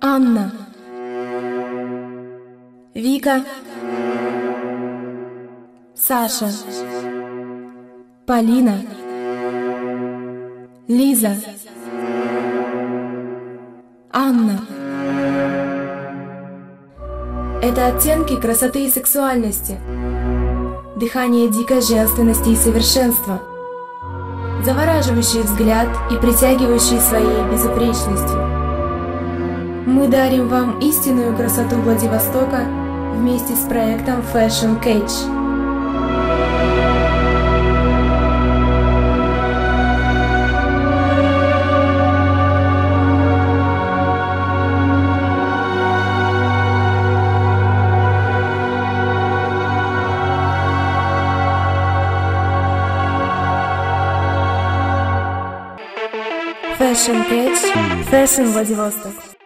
Анна. Вика. Саша. Полина. Лиза Анна. Это оттенки красоты и сексуальности. Дыхание дикой женственности и совершенства. Завораживающий взгляд и притягивающий своей безупречностью. Мы дарим вам истинную красоту Владивостока вместе с проектом Fashion Cage Fashion Cage, Fashion Владивосток.